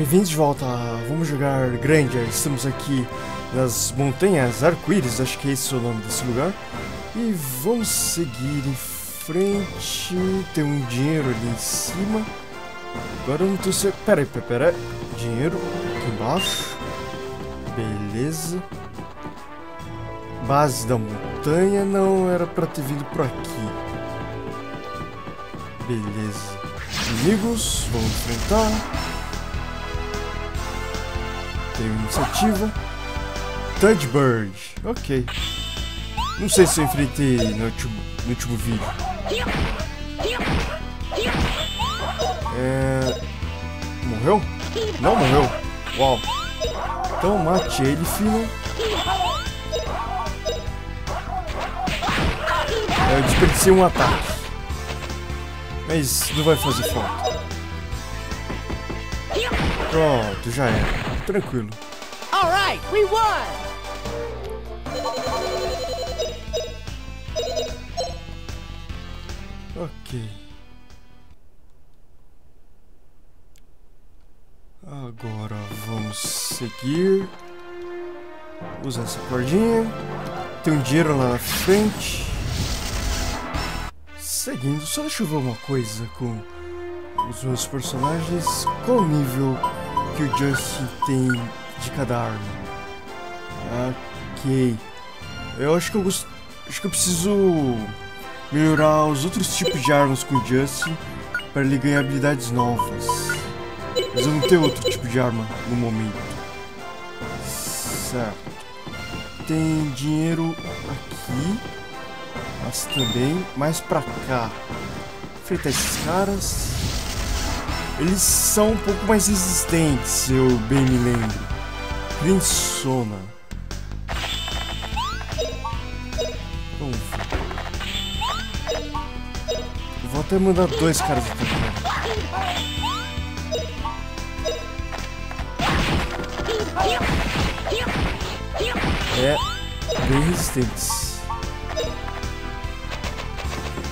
Bem-vindos de volta. Vamos jogar Granger. Estamos aqui nas montanhas arco-íris, acho que esse é o nome desse lugar. E vamos seguir em frente. Tem um dinheiro ali em cima. Agora eu não tô certo. Pera aí, pera, pera. Dinheiro aqui embaixo. Beleza. Base da montanha. Não era pra ter vindo por aqui. Beleza. Inimigos, vamos enfrentar. Tem iniciativa. Tudbird. Ok. Não sei se eu enfrentei no último, no último vídeo. É... Morreu? Não morreu. Uau. Então mate ele, filho. Eu desperdicei um ataque. Mas não vai fazer falta. Pronto, já era. Tranquilo. Alright, we won! Ok. Agora vamos seguir. Usar essa cordinha. Tem um dinheiro lá na frente. Seguindo, só deixa eu ver uma coisa com os meus personagens. Qual o nível que o Justin tem de cada arma? Ok. Eu acho que eu gost... acho que eu preciso melhorar os outros tipos de armas com o Justin para ele ganhar habilidades novas. Mas eu não tenho outro tipo de arma no momento. Certo. Tem dinheiro aqui. Mas também mais pra cá. Enfrentar esses caras. Eles são um pouco mais resistentes, se eu bem me lembro. Eu vou até mandar dois caras. É bem resistentes.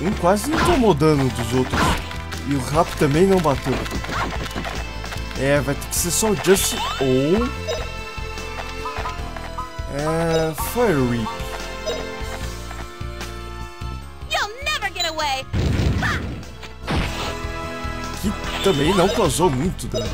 Um quase não tomou dano dos outros. E o Rap também não bateu. É, vai ter que ser só o Just ou... É... Fire Reap. You'll never get away! Que também não causou muito dano.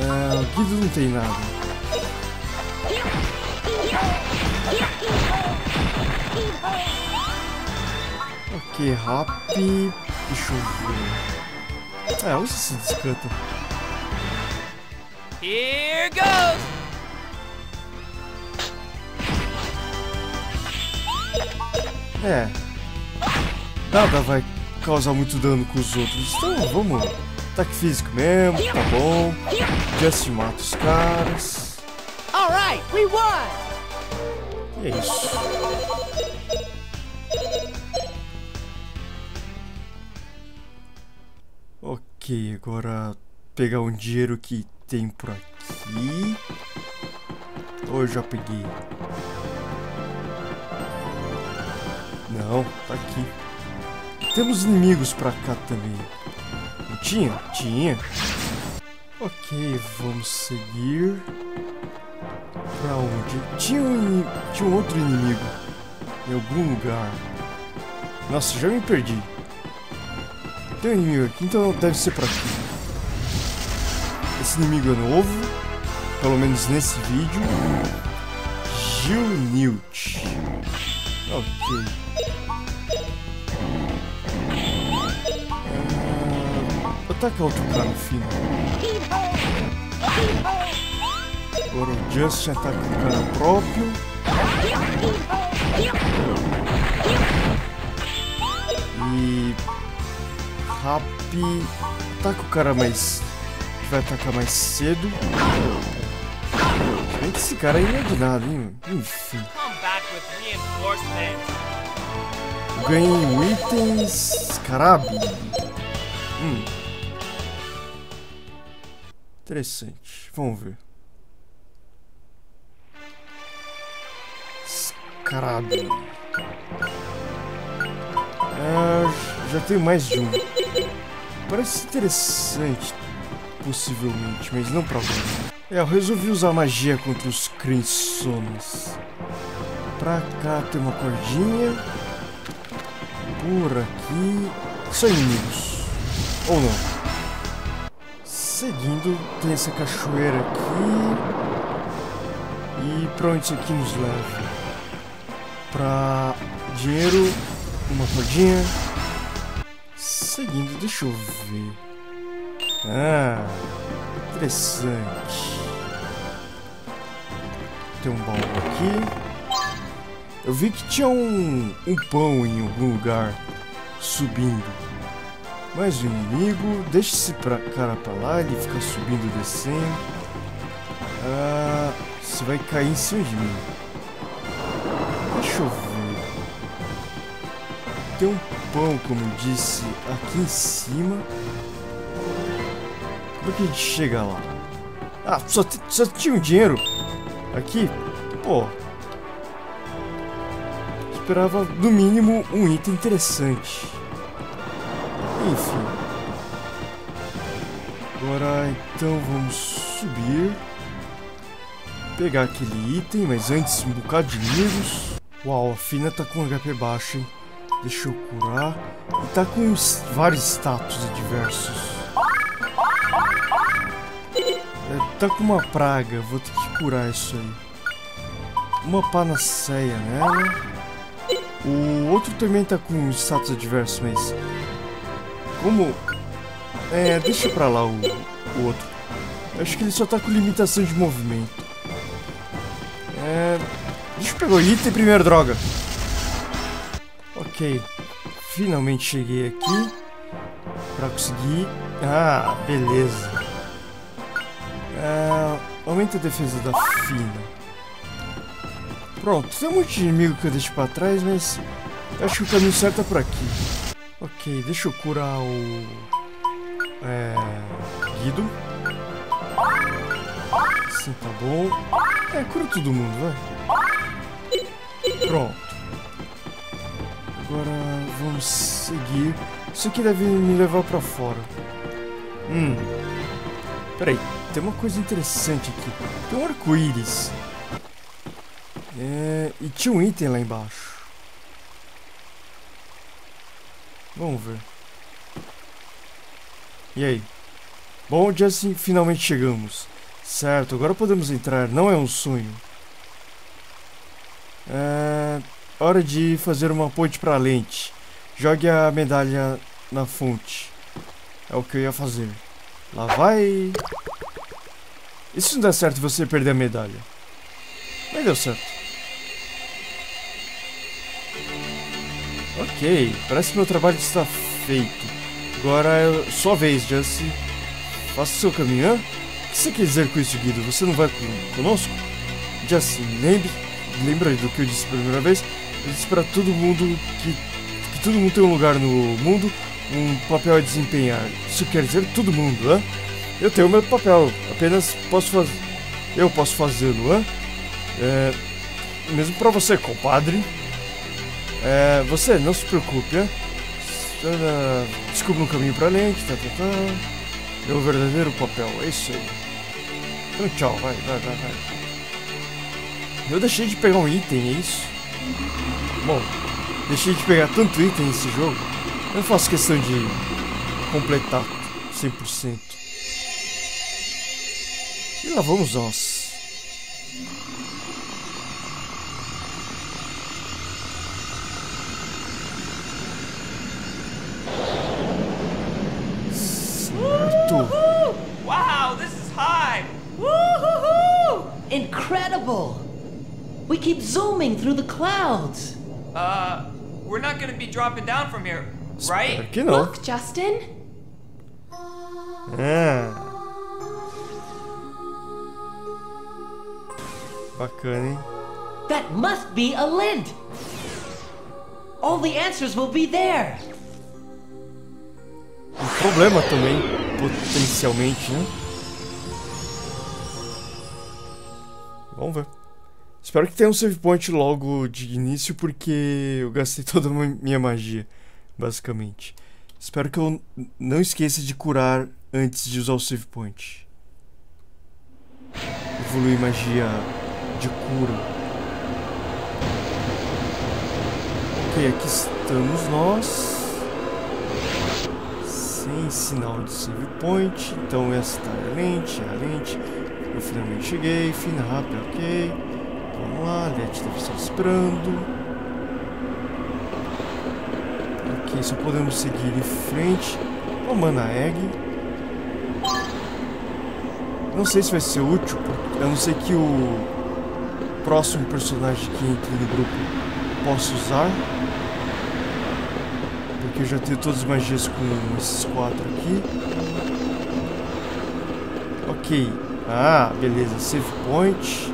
É, o Guido não tem nada. Ok, Rap... Deixa eu ver... É, usa esse descanto. Here goes! É. Nada vai causar muito dano com os outros. Então vamos. Ataque físico mesmo, tá bom. Just mata os caras. Alright, we won! E é isso. Agora pegar um dinheiro que tem por aqui. Ou eu já peguei? Não, tá aqui. Temos inimigos pra cá também. Não tinha? Tinha. Ok, vamos seguir. Pra onde? Tinha um, tinha um outro inimigo. Em algum lugar. Nossa, já me perdi. Tem um inimigo aqui, então deve ser por aqui. Esse inimigo é novo. Pelo menos nesse vídeo. Gil Newt. Ok. Ah, Ataca outro cara no fim. Agora o Justin ataca o cara próprio. E. Happy. Ataca o cara mais. vai atacar mais cedo. Bem que esse cara é nada, hein? Enfim. Ganhei itens. Carabi. Hum. Interessante. Vamos ver. Carabi. É, já tenho mais de um. Parece interessante, possivelmente, mas não agora. É, eu resolvi usar magia contra os crençonas. Pra cá tem uma cordinha. Por aqui. São inimigos. Ou não. Seguindo, tem essa cachoeira aqui. E pra onde isso aqui nos leva? Pra dinheiro, uma cordinha. Seguindo, deixa eu ver. Ah, interessante. Tem um baú aqui. Eu vi que tinha um, um pão em algum lugar subindo. Mais um inimigo. Deixa esse pra, cara pra lá, ele fica subindo e descendo. Ah, você vai cair em cima de mim. Deixa eu ver. Tem um pão, como disse, aqui em cima. Como é que a gente chega lá? Ah, só, só tinha um dinheiro aqui? Pô. Esperava, no mínimo, um item interessante. Enfim. Agora, então, vamos subir. Pegar aquele item, mas antes um bocado de inimigos. Uau, a Fina tá com HP baixo, hein? Deixa eu curar. E tá com vários status diversos. É, tá com uma praga, vou ter que curar isso aí. Uma panaceia nela. O outro também tá com status adversos, mas... Como... É, deixa pra lá o, o outro. Acho que ele só tá com limitação de movimento. É... Deixa eu pegar o item primeiro, droga. Ok. Finalmente cheguei aqui. Pra conseguir... Ah, beleza. É... Aumenta a defesa da Fina. Pronto, tem um monte de inimigo que eu deixo pra trás, mas... Eu acho que o caminho certo é por aqui. Ok, deixa eu curar o... É... Guido. Assim tá bom. É, cura todo mundo, vai. Pronto. Agora vamos seguir. Isso aqui deve me levar pra fora. Hum. Peraí, tem uma coisa interessante aqui. Tem um arco-íris. É, e tinha um item lá embaixo. Vamos ver. E aí? Bom, Justin, finalmente chegamos. Certo, agora podemos entrar. Não é um sonho. É... Hora de fazer uma ponte para a lente. Jogue a medalha na fonte. É o que eu ia fazer. Lá vai. E se não der certo você perder a medalha? Mas deu certo. Ok, parece que meu trabalho está feito. Agora é sua vez, Jesse. Faça o seu caminho. O que você quer dizer com isso, Guido? Você não vai conosco? Jesse, lembre, lembra do que eu disse pela primeira vez? Eu para todo mundo que, que todo mundo tem um lugar no mundo, um papel a desempenhar. Isso quer dizer todo mundo, hã? Eu tenho meu papel, apenas posso fazer. Eu posso fazê-lo, hã? É, mesmo para você, compadre. É, você, não se preocupe, hein? Descubra um caminho pra lente, tá, tá, tá. Meu verdadeiro papel, é isso aí. Então tchau, vai, vai, vai, vai. Eu deixei de pegar um item, é isso? Bom, deixei de pegar tanto item nesse jogo. Eu não faço questão de completar 100%. E lá vamos nós. Wow, this is high! Woohoo! Incredible! We keep zooming through the clouds. Uh, we're not gonna be dropping down from here, right? Que não. Look, Justin. É. Bacana, hein? That must be a lint. All the answers will be there. Um problema também, potencialmente, né? Vamos ver. Espero que tenha um save point logo de início, porque eu gastei toda a minha magia, basicamente. Espero que eu não esqueça de curar antes de usar o save point. Evoluir magia de cura. Ok, aqui estamos nós. Sem sinal de save point. Então essa tá a lente, a lente. Eu finalmente cheguei. Fina rápida, ok. Vamos lá, Leti deve estar esperando. Ok, só podemos seguir em frente. Ô, Mana Egg. Não sei se vai ser útil, a não ser que o próximo personagem que entre no grupo possa usar. Porque eu já tenho todas as magias com esses quatro aqui. Ok. Ah, beleza. Save point.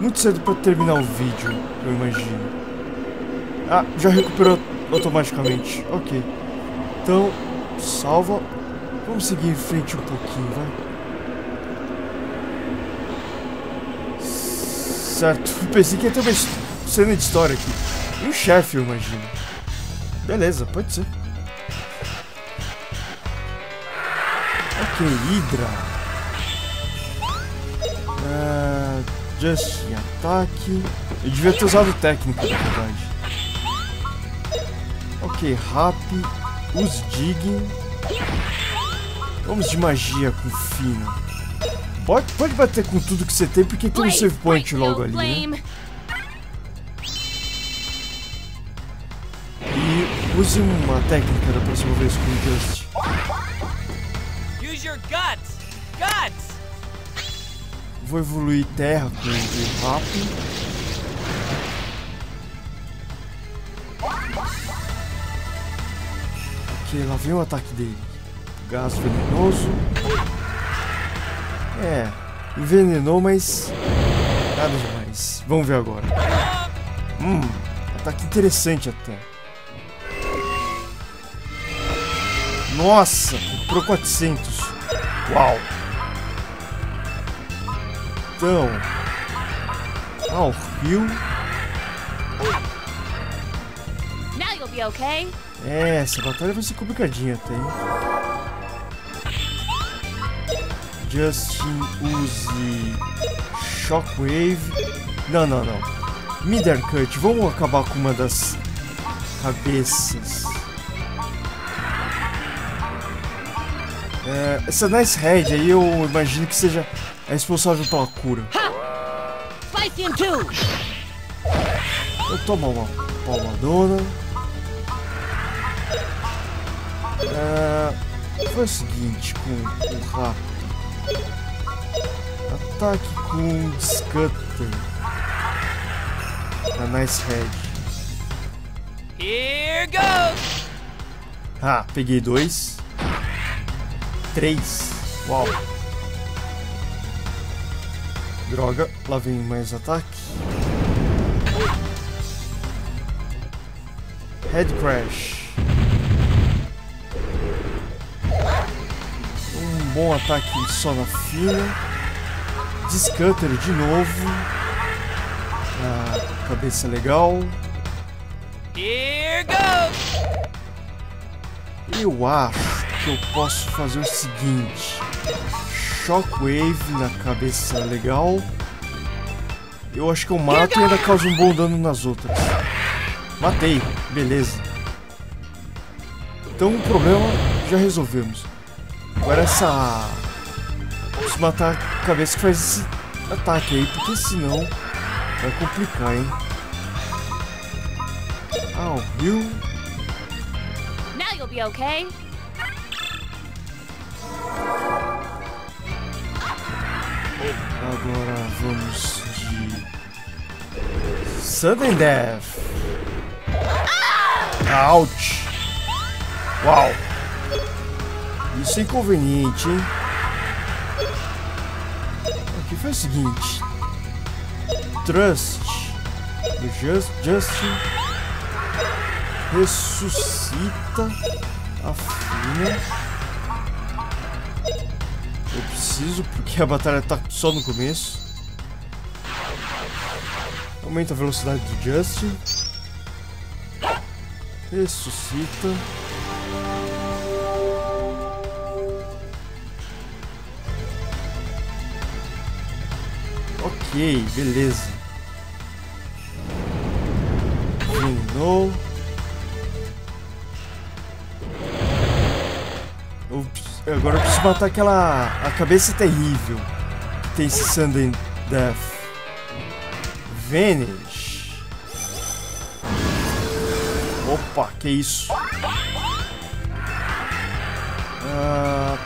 Muito cedo pra terminar o vídeo, eu imagino. Ah, já recuperou automaticamente. Ok. Então, salva. Vamos seguir em frente um pouquinho, vai. Certo. Pensei que ia ter uma cena de história aqui. E um chefe, eu imagino. Beleza, pode ser. Ok, Hydra. Just em ataque. Eu devia ter usado técnica, na verdade. Ok, Rap. Use Digging. Vamos de magia com Fina. Pode, pode bater com tudo que você tem, porque tem um save point logo ali, né? E use uma técnica da próxima vez com o Just. Use your guts! Guts! Vou evoluir terra com o Rap. Ok, lá vem o ataque dele. Gás venenoso. É, envenenou, mas nada demais. Vamos ver agora. Hum, ataque interessante até. Nossa, pro 400. Uau. Então, ao rio. Now you'll be okay. É, essa batalha vai ser complicadinha até, hein? Justin use Shockwave. Não, não, não. Middle Cut, vamos acabar com uma das cabeças. É, essa Nice Head aí eu imagino que seja a responsável pela cura. Eu tomo uma palmadona. É, foi o seguinte com o rato. Ataque com Scutter. A Nice Head. Here goes! Ah, peguei dois. Três. Uau. Droga, lá vem mais ataque. Head Crash. Um bom ataque só na fina. Discutter de novo. Ah, cabeça legal. Here goes! Eu acho que eu posso fazer o seguinte: Shockwave na cabeça legal. Eu acho que eu mato e ainda causo um bom dano nas outras. Matei, beleza. Então o problema já resolvemos. Agora essa. Preciso matar a cabeça que faz esse ataque aí, porque senão vai complicar, hein? Ah, o Rio. Now you'll be okay. Agora vamos de Sudden Death. Ouch! Uau! Isso é inconveniente, hein? Aqui foi o seguinte: Trust do Just, Justin ressuscita a Fina. Eu preciso, porque a batalha tá só no começo. Aumenta a velocidade do Justin. Ressuscita. Ok, beleza. Renou. Agora eu preciso matar aquela. A cabeça terrível. Tem esse Sudden Death. Vanish. Opa, que isso? Ah,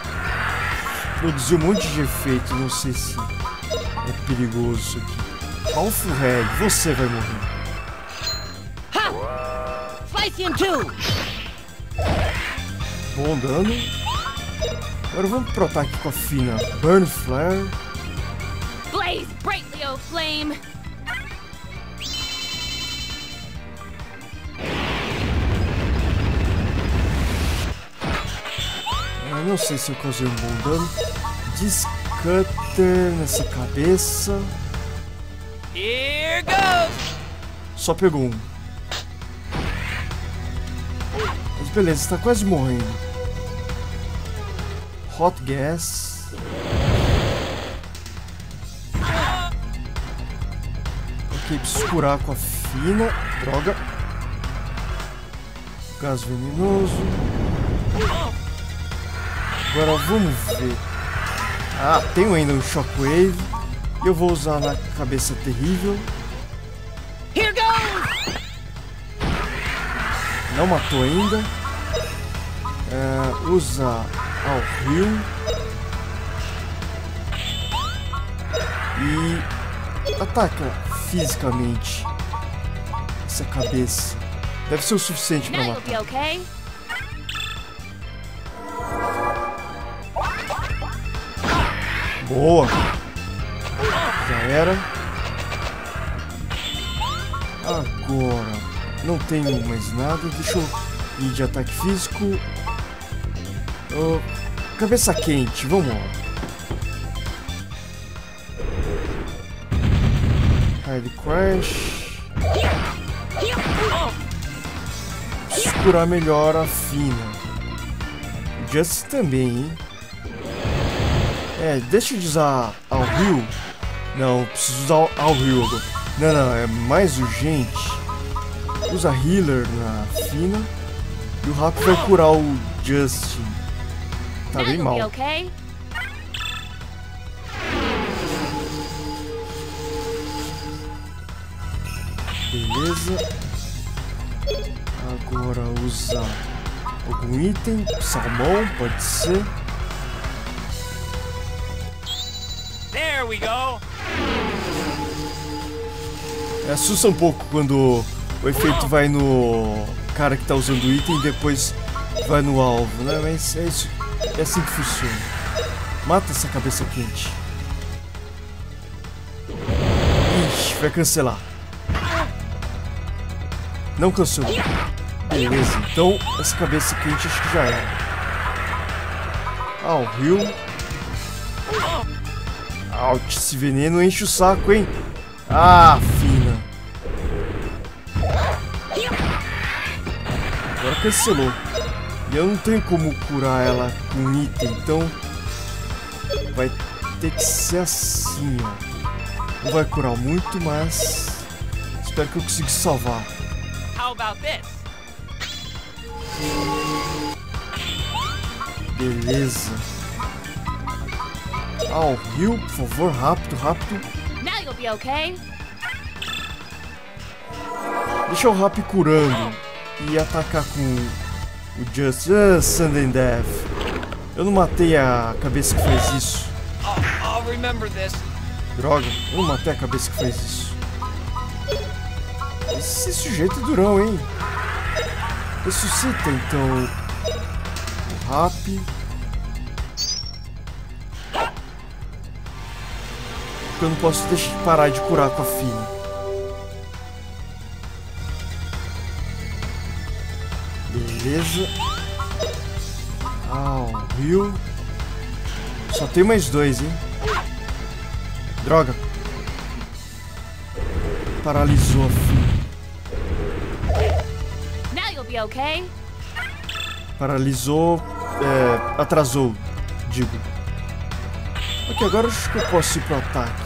produziu um monte de efeito, não sei se é perigoso isso aqui. Powerful Head, você vai morrer. Ha! Slice in two! Bom dano. Agora vamos pro ataque com a fina Burn Flare. Blaze brightly, O flame! Eu não sei se eu causei um bom dano. Discutter nessa cabeça. Here goes! Só pegou um. Mas beleza, tá quase morrendo. Hot Gas. Ok, preciso curar com a fina. Droga. Gás venenoso. Agora vamos ver. Ah, tenho ainda um Shockwave. Eu vou usar na cabeça terrível. Não matou ainda. É, usa ao rio. E ataca fisicamente essa cabeça. Deve ser o suficiente be matar. Boa! Já era. Agora, não tenho mais nada. Deixa eu ir de ataque físico. Ô, cabeça quente, vamos lá. Crash. Preciso curar melhor a fina. Just também, hein? É, deixa de usar ao rio. Não, preciso usar ao- rio agora. Não, não, é mais urgente. Usa healer na fina. E o Rato vai curar o Justin. Tá bem mal. Beleza. Agora usa algum item. Salmão, pode ser. There we go! É, assusta um pouco quando o efeito vai no cara que tá usando o item e depois vai no alvo, né? Mas é isso. É assim que funciona. Mata essa cabeça quente. Ixi, vai cancelar. Não cancelou. Beleza, então essa cabeça quente acho que já era. Ah, o rio. Out, esse veneno enche o saco, hein? Ah, fina. Agora cancelou. E eu não tenho como curar ela com item, então vai ter que ser assim, ó. Não vai curar muito, mas espero que eu consiga salvar. How about this? Beleza. Ah, o rio, por favor, rápido, rápido. Now you'll be okay. Deixa o Rap curando e atacar com o Just ah, Sudden Death. Eu não matei a cabeça que faz isso. Droga, eu não matei a cabeça que faz isso. Esse sujeito é durão, hein? Ressuscita então o Rap. Porque eu não posso deixar de parar de curar com a Fina. Beleza. Ah, o Rio. Só tem mais dois, hein? Droga. Paralisou a. Now you'll be okay. Paralisou. É, atrasou, digo. Ok, agora acho que eu posso ir pro ataque.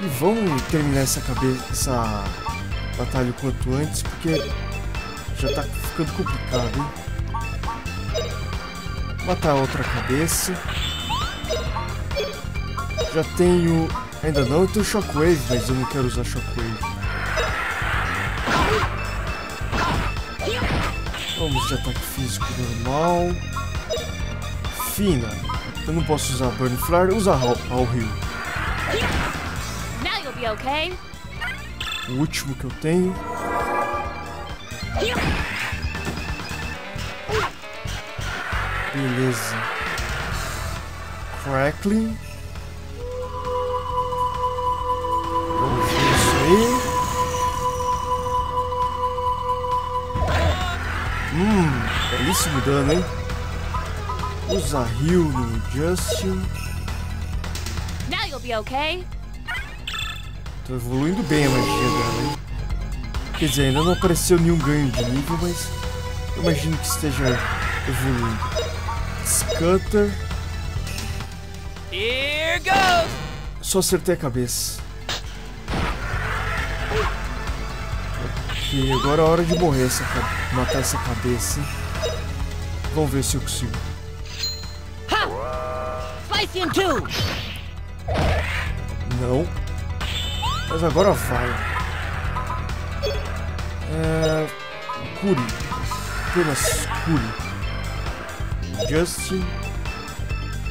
E vamos terminar essa cabeça, essa batalha o quanto antes, porque já tá ficando complicado, hein? Matar a outra cabeça. Já tenho... Ainda não, eu tenho Shockwave, mas eu não quero usar Shockwave. Vamos de ataque físico normal. Fina. Eu não posso usar Burn Flare, usa All be okay. O último que eu tenho. Beleza. Crackling. Vamos ver isso aí. Hum, belíssimo dano, hein? Usa heal no Justin. Now you'll be okay. Tô evoluindo bem a magia dela, hein? Quer dizer, ainda não apareceu nenhum ganho de nível, mas eu imagino que esteja evoluindo. Scutter. Here goes! Só acertei a cabeça. Ok, agora é a hora de morrer essa matar essa cabeça. Vamos ver se eu consigo. Slice in two! Não. Mas agora vai. É... Cure. Apenas cure. Justin.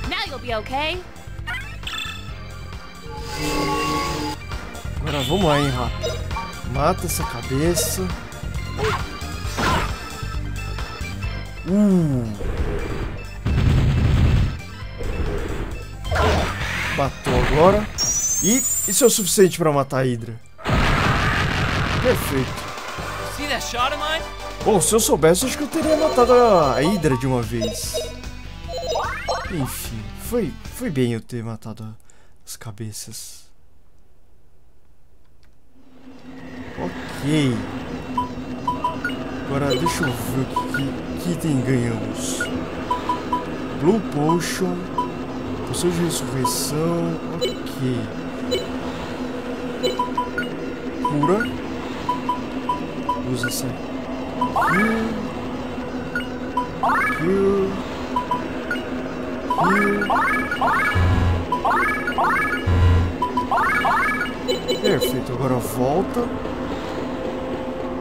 Now you'll be okay. Agora vamos lá, hein, rápido. Mata essa cabeça. Uh. Matou agora. E isso é o suficiente pra matar a Hydra. Perfeito. Bom, se eu soubesse, acho que eu teria matado a Hydra de uma vez. Enfim, foi, foi bem eu ter matado as cabeças. Ok. Agora deixa eu ver o que, que, item ganhamos. Blue Potion. Poção de ressurreição. Ok. Cura. Heal. Heal. Perfeito, agora volta.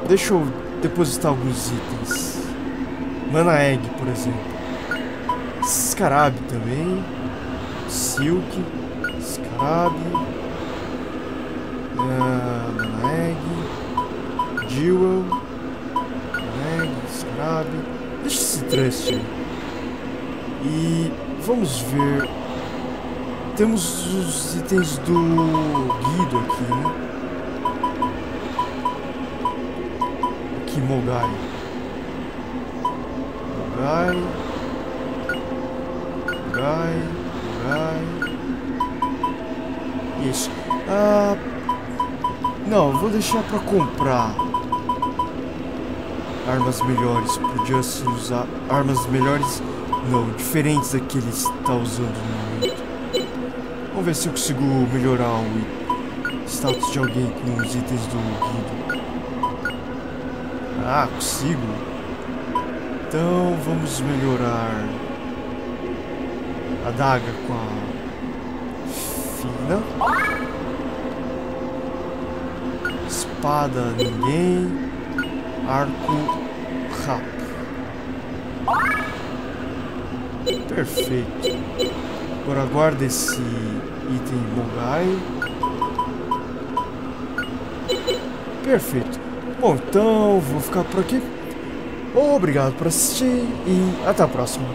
Deixa eu depositar alguns itens. Mana Egg, por exemplo. Scarab também. Silk. Scarab. Ah. Jewel. Egg, Scarab. Deixa esse aí. E vamos ver. Temos os itens do Guido aqui, né? Aqui, Mogai. Mogai. Mogai. Isso. Ah. Não, vou deixar pra comprar armas melhores pro Justin usar. Armas melhores, não, diferentes da que ele está usando no momento. Vamos ver se eu consigo melhorar o status de alguém com os itens do Guido. Ah, consigo. Então vamos melhorar a daga com a fina. Espada ninguém. Arco rápido. Perfeito. Agora guarda esse item Mogai. Perfeito. Bom, então vou ficar por aqui. Obrigado por assistir e até a próxima.